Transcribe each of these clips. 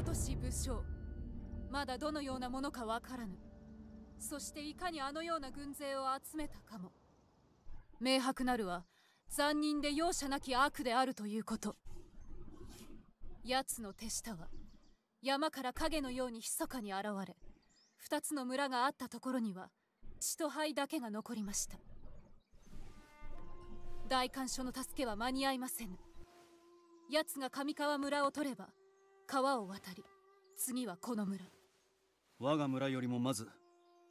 ことし武将。まだどのようなものかわからぬ。そしていかにあのような軍勢を集めたかも。明白なるは残忍で容赦なき悪であるということ。奴の手下は山から影のように密かに現れ二つの村があったところには血と灰だけが残りました。大官所の助けは間に合いませぬ。奴が上川村を取れば川を渡り次はこの村。我が村よりもまず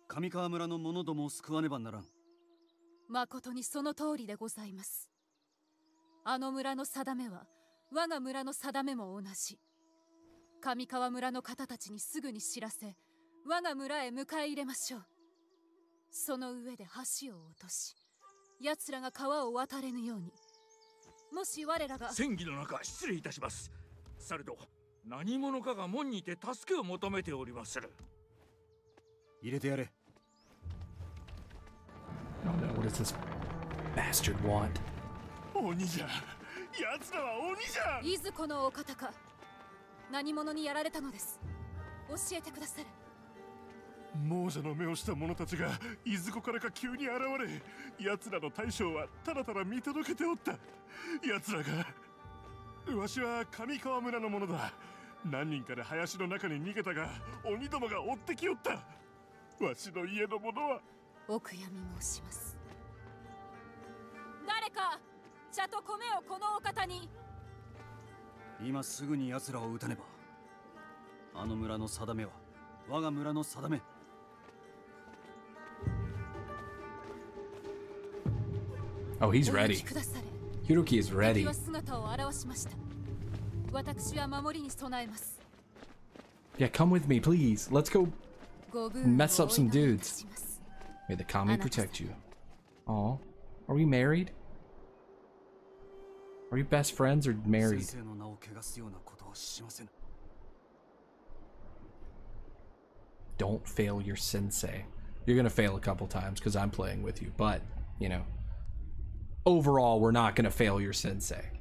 上川村の者どもを救わねばならん。誠にその通りでございます。あの村の定めは我が村の定めも同じ。上川村の方たちにすぐに知らせ我が村へ迎え入れましょう。その上で橋を落とし奴らが川を渡れぬように。もし我らが戦議の中失礼いたします。されど何者かが門にて助けを求めておりまする。入れてやれ。Oh no, what does this bastard want? 鬼じゃ。奴らは鬼じゃ。いずこのお方か。何者にやられたのです。教えてくださる。亡者の目をした者たちがいずこからか急に現れ奴らの大将はただただ見届けておった。奴らがわしは上川村の者だ何人かで林の中に逃げたが鬼どもが追ってきよった。わしの家の者は。お悔やみ申します。誰か茶と米をこのお方に。今すぐに奴らを撃たねば。あの村の定めは我が村の定め。Oh, he's お ready. Hiroki is 敵 ready. Yeah, come with me, please. Let's go mess up some dudes. May the kami protect you. Aw. Are we married? Are you best friends or married? Don't fail your sensei. You're gonna fail a couple times because I'm playing with you, but, you know, overall, we're not gonna fail your sensei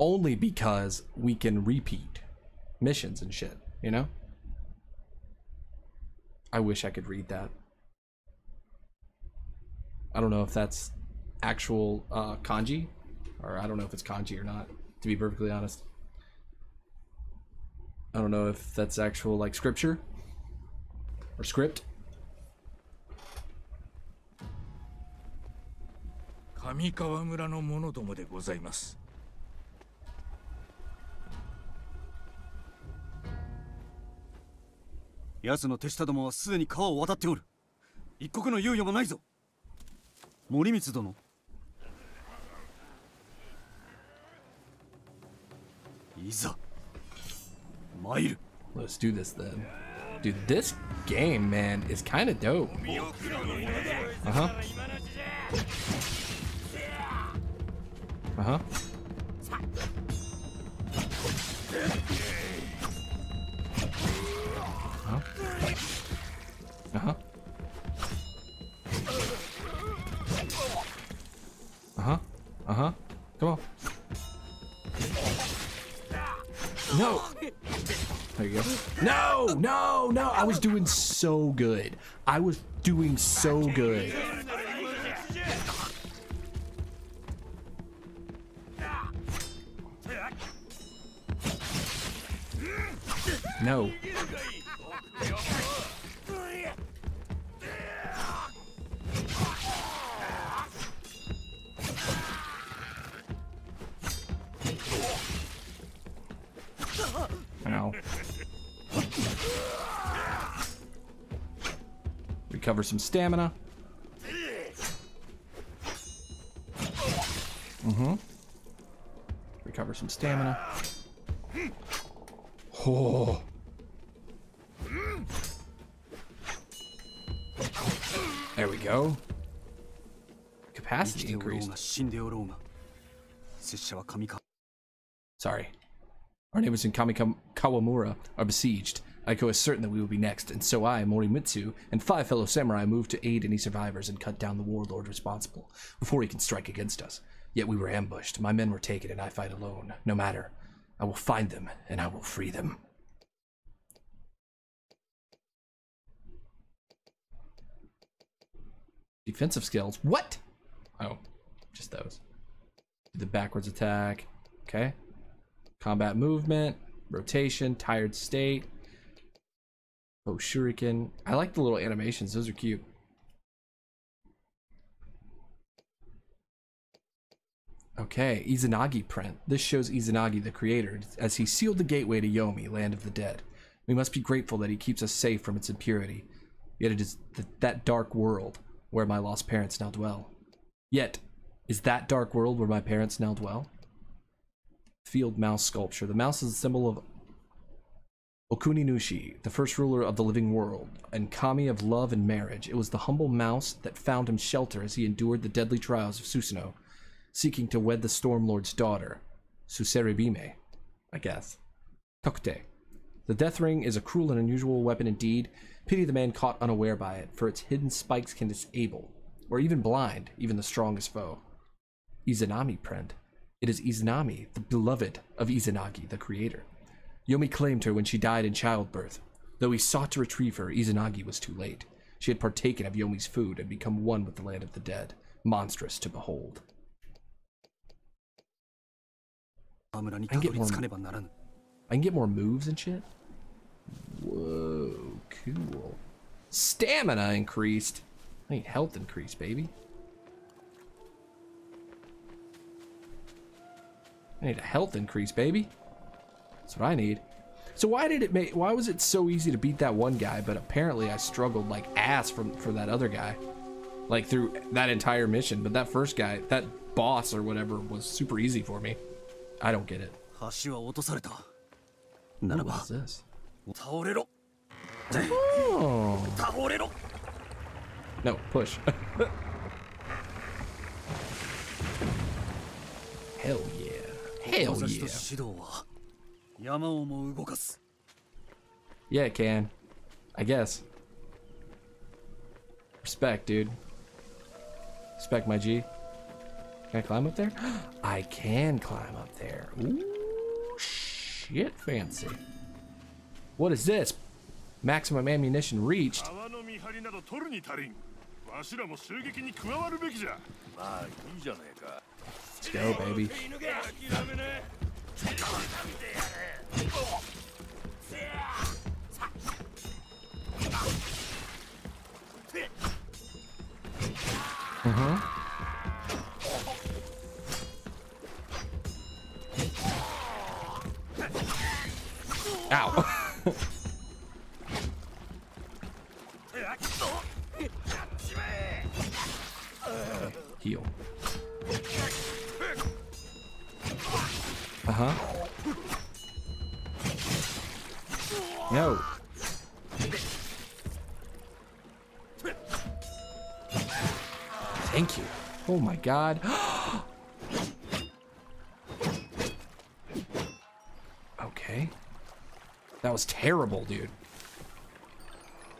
only because we can repeat missions and shit, you know? I wish I could read that. I don't know if that's actual uh, kanji, or I don't know if it's kanji or not, to be perfectly honest. I don't know if that's actual like scripture or script. Kamikawa Mura no Monotomo de gozaimasu. 奴の手下どもはすでに川を渡っておる一刻の猶予もないぞ森光殿いざ参る Let's do this then. Dude, this game, man, is kind of dope. Uh huh. Uh huh. I was doing so good. I was doing so good. No. recover some stamina. Mm-hmm. Recover some stamina. Oh. There we go. Capacity increased. Sorry. Our neighbors in Kamika Kawamura are besieged. Aiko is certain that we will be next, and so I, Morimitsu, and five fellow samurai move to aid any survivors and cut down the warlord responsible before he can strike against us. Yet we were ambushed. My men were taken, and I fight alone. No matter. I will find them and I will free them. Defensive skills. What? Oh, just those. The backwards attack. Okay. Combat movement, rotation, tired state. Oh, shuriken. I like the little animations. Those are cute. Okay, Izanagi print. This shows Izanagi, the creator, as he sealed the gateway to Yomi, land of the dead. We must be grateful that he keeps us safe from its impurity. Yet it is th- that dark world where my lost parents now dwell. Yet, is that dark world where my parents now dwell? Field mouse sculpture. The mouse is a symbol of Okuni Nushi, the first ruler of the living world, and kami of love and marriage. It was the humble mouse that found him shelter as he endured the deadly trials of Susanoo, seeking to wed the Storm Lord's daughter, Suseribime, I guess. Tokute. The death ring is a cruel and unusual weapon indeed. Pity the man caught unaware by it, for its hidden spikes can disable, or even blind, even the strongest foe. Izanami print. It is Izanami, the beloved of Izanagi, the creator. Yomi claimed her when she died in childbirth. Though he sought to retrieve her, Izanagi was too late. She had partaken of Yomi's food and become one with the land of the dead, monstrous to behold. I can get more, I can get more moves and shit? Whoa, cool. Stamina increased. I need health increase, baby. I need a health increase, baby. That's what I need. So why did it make? Why was it so easy to beat that one guy? But apparently I struggled like ass from for that other guy, like through that entire mission. But that first guy, that boss or whatever, was super easy for me. I don't get it. What's this? Oh. No, push. Hell yeah. Hell yeah. Yeah, it can. I guess. Respect, dude. Respect, my G. Can I climb up there? I can climb up there. Ooh, shit fancy. What is this? Maximum ammunition reached. Let's go, baby. せりてやれ Uh huh. No. Thank you. Oh my god. okay. That was terrible, dude.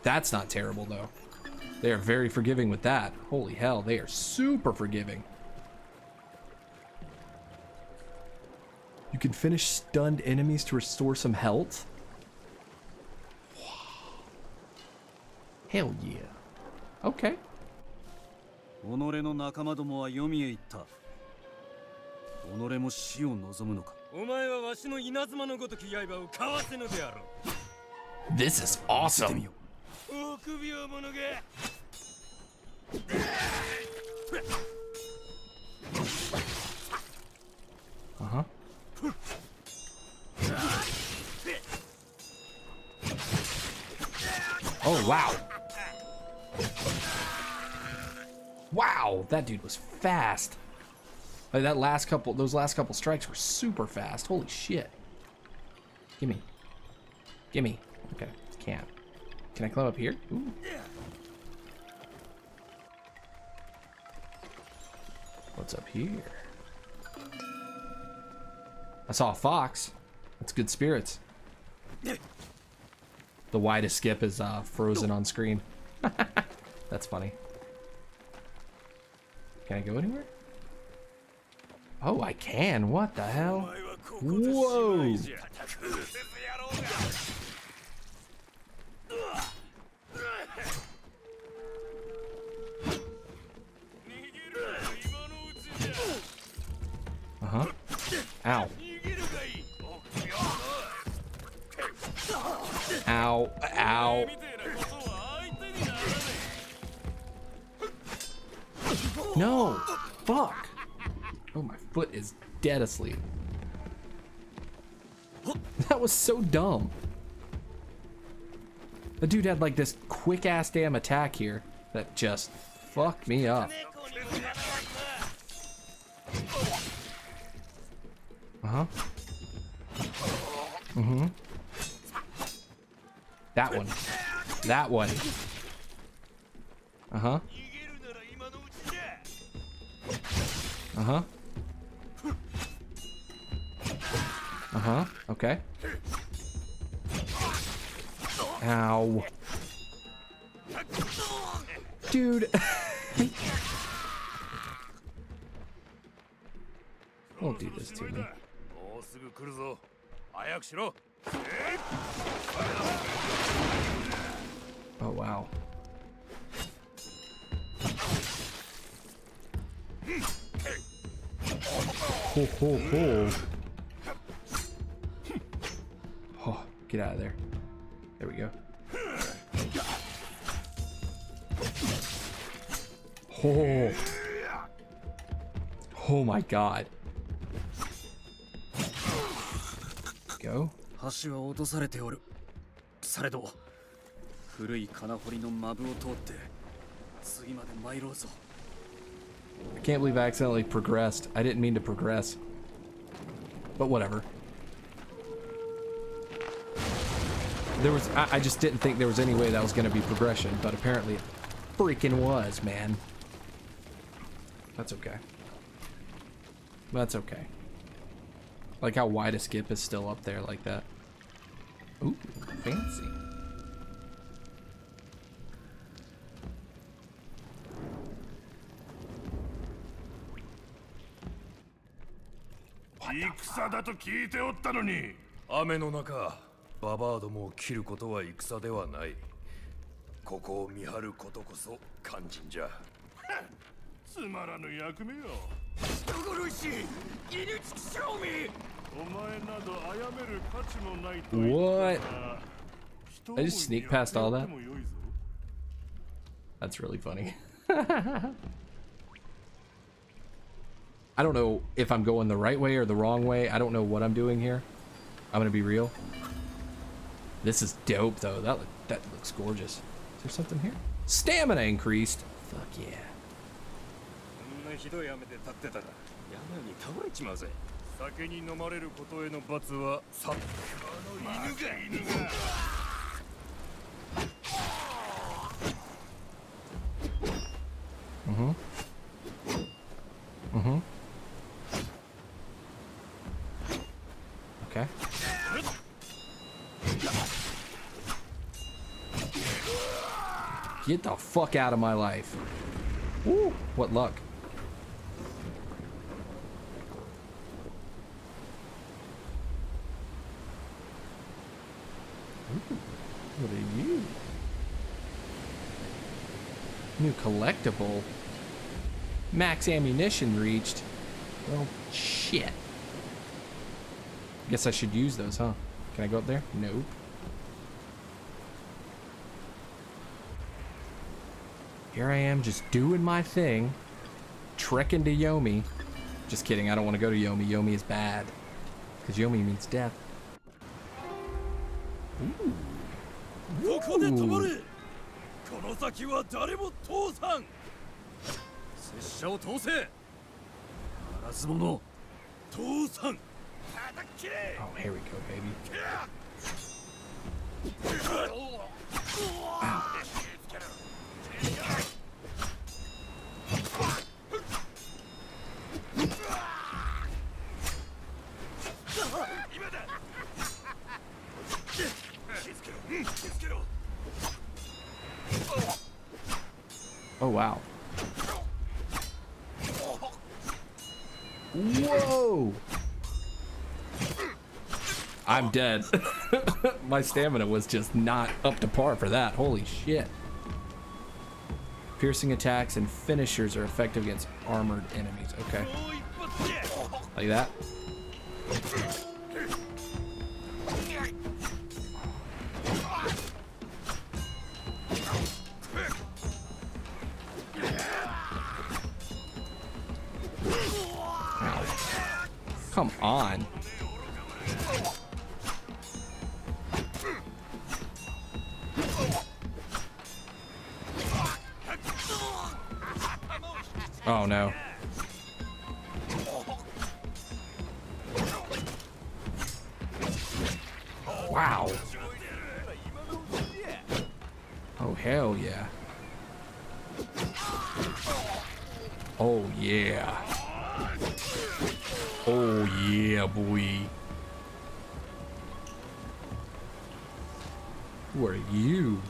That's not terrible, though. They are very forgiving with that. Holy hell, they are super forgiving. can finish stunned enemies to restore some health. Hell yeah. Okay. 己の仲間どもは読みへ行った己も死を望むのかお前はわしの稲妻のごとき刃をかわせぬであろ This is 見て awesome. みよう臆病者が Uh Oh wow. Wow, that dude was fast. Like that last couple, those last couple strikes were super fast. Holy shit. Gimme. Gimme. Okay, can't. Can I climb up here? Ooh. What's up here? I saw a fox. That's good spirits. The Y to skip is uh, frozen on screen. That's funny. Can I go anywhere? Oh, I can. What the hell? Whoa! Uh-huh. Ow. Ow. Ow. No. Fuck. Oh, my foot is dead asleep. That was so dumb. The dude had like this quick ass damn attack here that just fucked me up. Uh huh. That one. That one. Uh huh. Uh huh. Uh huh. Okay. Ow. Dude. Don't do this to me. Oh wow. Ho ho ho. Oh, get out of there. There we go. Oh. Oh my god. Go. 橋は落とされておるされど 古い金掘りのマブを通って次まで参ろうぞ I can't believe I accidentally progressed. I didn't mean to progress. But whatever. There was, I, I just didn't think there was any way that was going to be progression, but apparently it freaking was, man. That's okay. That's okay. Like how wide a skip is still up there like that. Ooh, fancy. 戦だと聞い。ておったのに雨の中ババアどもを切ることは戦ではない。ここを見張ることこそ肝心じゃつまらぬ役目よ人殺し犬畜生めお前など殺める価値もない。と What? I just sneak past all that? 思い。にやってやってもよい。ぞ That's really funny. I don't know if I'm going the right way or the wrong way. I don't know what I'm doing here. I'm gonna be real. This is dope though. That look, that looks gorgeous. Is there something here? Stamina increased. Fuck yeah. こんなひどい雨で立ってたら山に倒れちまうぜ酒に飲まれることへの罰はサッカーの犬が犬が Fuck out of my life. Woo, what luck. Ooh, what are you? New collectible. Max ammunition reached. Well, shit. Guess I should use those, huh? Can I go up there? Nope. Here I am just doing my thing. Trekking to Yomi. Just kidding, I don't want to go to Yomi. Yomi is bad. Because Yomi means death. ここで止まれこの先は誰も通さん拙者を通せならず者通さん叩き切れ Oh, here we go, baby. 今 Oh, wow. Whoa! I'm dead. My stamina was just not up to par for that. Holy shit. Piercing attacks and finishers are effective against armored enemies. Okay. Like that. Oh no. Wow. Oh hell yeah. Oh yeah. Oh yeah, boy. Who are you?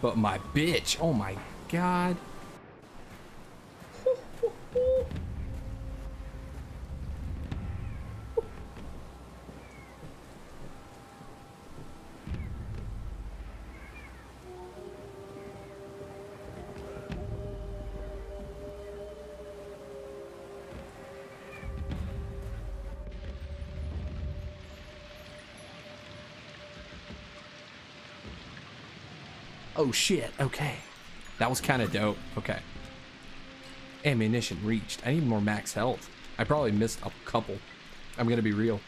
But my bitch. Oh my god. Oh shit, okay. That was kind of dope. Okay. Ammunition reached. I need more max health. I probably missed a couple. I'm gonna be real.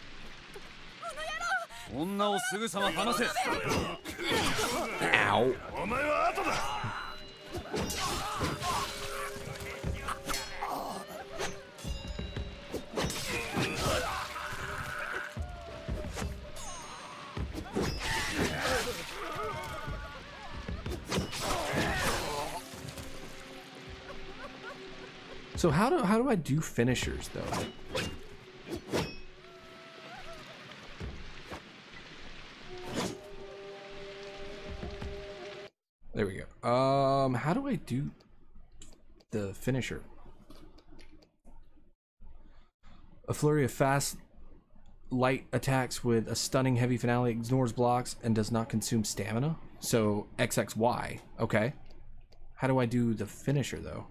Ow. So how do how do I do finishers though? There we go. Um, how do I do the finisher? A flurry of fast, light attacks with a stunning heavy finale ignores blocks and does not consume stamina. So XXY. Okay. How do I do the finisher though?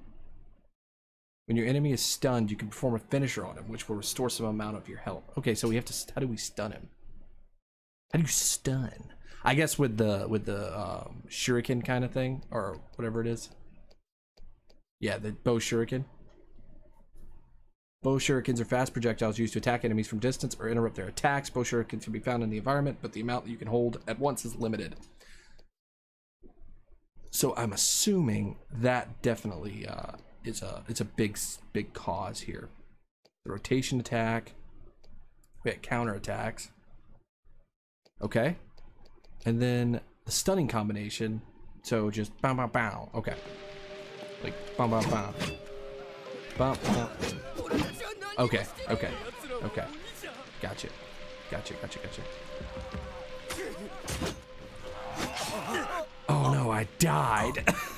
When your enemy is stunned, you can perform a finisher on him, which will restore some amount of your health. Okay, so we have to. How do we stun him? How do you stun? I guess with the with the um, shuriken kind of thing, or whatever it is. Yeah, the bo shuriken. Bo shurikens are fast projectiles used to attack enemies from distance or interrupt their attacks. Bo shurikens can be found in the environment, but the amount that you can hold at once is limited. So I'm assuming that definitely uh, is a it's a big big cause here. The rotation attack. We got counter attacks. Okay. And then the stunning combination. So just bow bow bow. Okay. Like bow bow bow. Bow bow. Okay, okay, okay. Gotcha. Gotcha, gotcha, gotcha. Oh no, I died.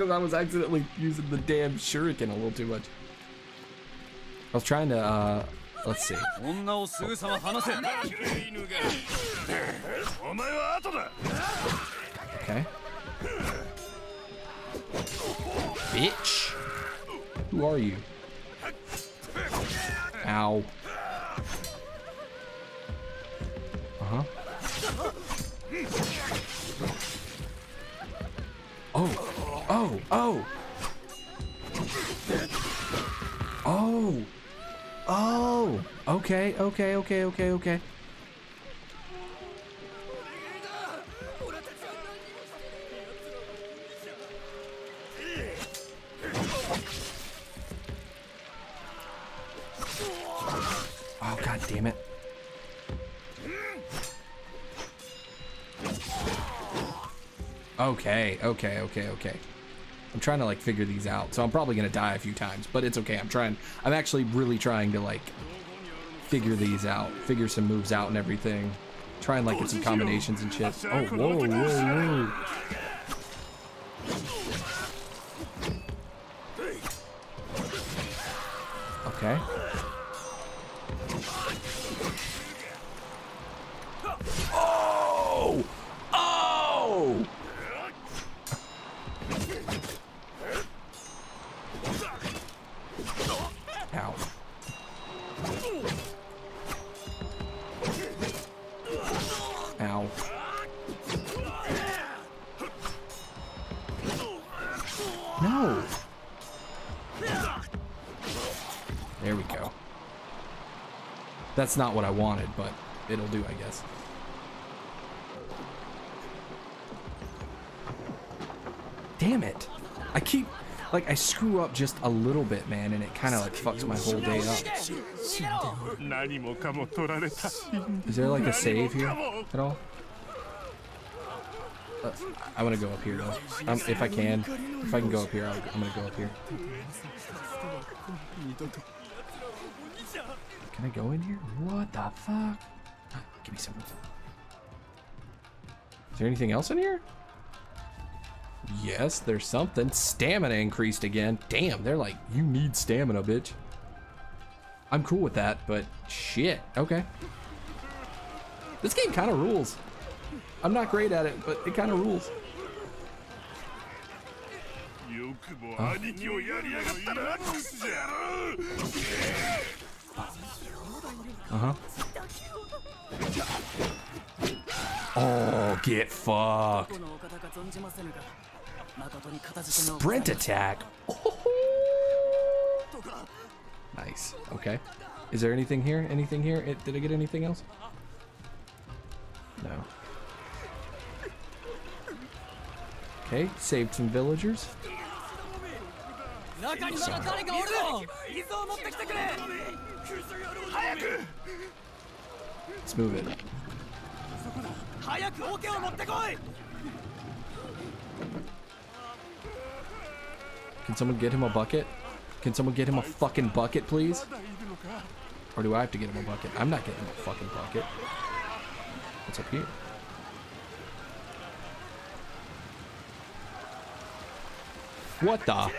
because I was accidentally using the damn shuriken a little too much. I was trying to, uh, let's see. Okay. Bitch! Who are you? Ow. Oh. Oh. Oh. Okay. Okay. Okay. Okay. Okay. Oh god damn it. Okay, okay, okay, okay. I'm trying to like figure these out. So I'm probably gonna die a few times, but it's okay. I'm trying I'm actually really trying to like figure these out, figure some moves out and everything. Try and like get some combinations and shit. Oh whoa, whoa, whoa. Okay. That's not what I wanted, but it'll do, I guess. Damn it. I keep, like, I screw up just a little bit, man, and it kind of, like, fucks my whole day up. Is there, like, a save here at all? Uh, I want to go up here, though. Um, if I can. If I can go up here, i am going to go up here. Can I go in here? What the fuck? Give me some. Is there anything else in here? Yes, there's something. Stamina increased again. Damn, they're like, you need stamina, bitch. I'm cool with that, but shit. Okay. This game kind of rules. I'm not great at it, but it kind of rules. よ uh-huh. Oh, get fucked. Sprint attack. Oh. Nice. Okay. Is there anything here? Anything here? It, did I get anything else? No. Okay, saved some villagers. Let's move it. Can someone get him a bucket? Can someone get him a fucking bucket, please? Or do I have to get him a bucket? I'm not getting him a fucking bucket. What's up here? What the?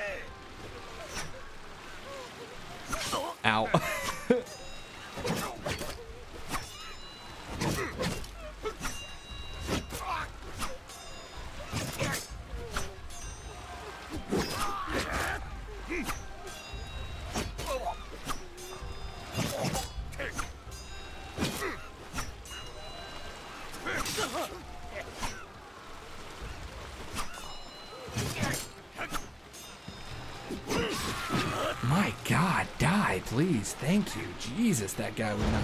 Thank you. Jesus, that guy would not.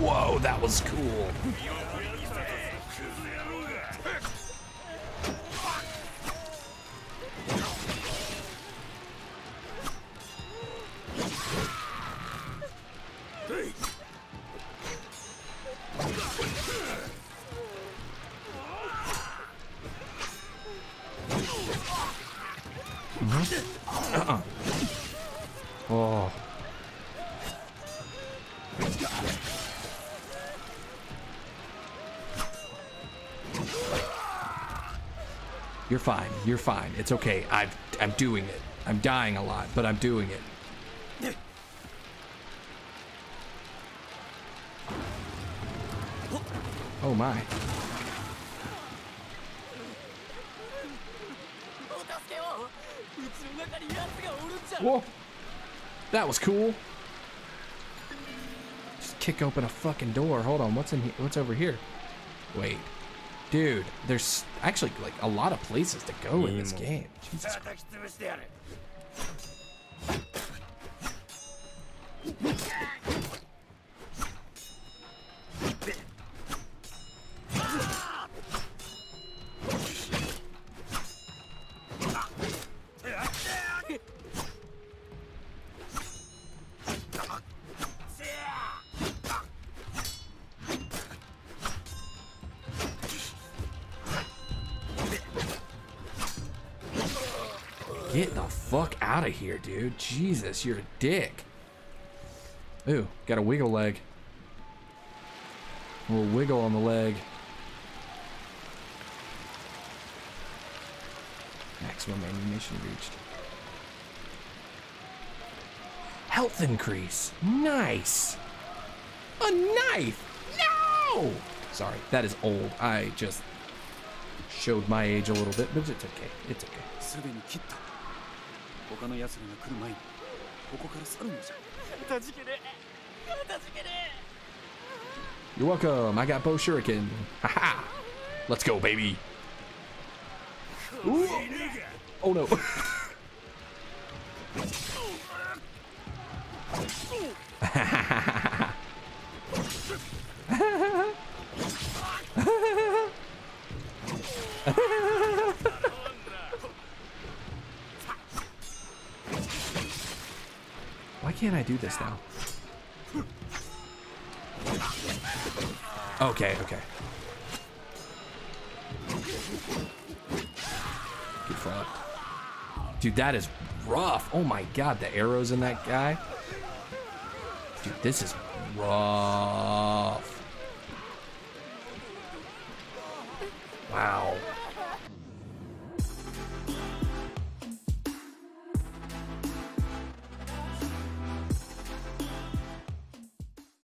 Whoa, that was cool. You're fine. It's okay. I've, I'm doing it. I'm dying a lot, but I'm doing it. Oh my. Whoa. That was cool. Just kick open a fucking door. Hold on, what's in here? What's over here? Wait. Dude, there's actually like a lot of places to go in this game. Jesus 叩 Get the fuck out of here, dude. Jesus, you're a dick. Ooh, got a wiggle leg. A little wiggle on the leg. Maximum ammunition reached. Health increase. Nice. A knife. No! Sorry, that is old. I just showed my age a little bit, but it's okay. It's okay. すでに切った他の奴らが来る前にここから去るのじゃ断ち切れ断ち切れ You're welcome. I got bow shuriken. Haha. Let's go, baby. Ooh. Oh no. Can't I do this now? Okay, okay. Get fucked. Dude, that is rough. Oh my god, the arrows in that guy. Dude, this is rough.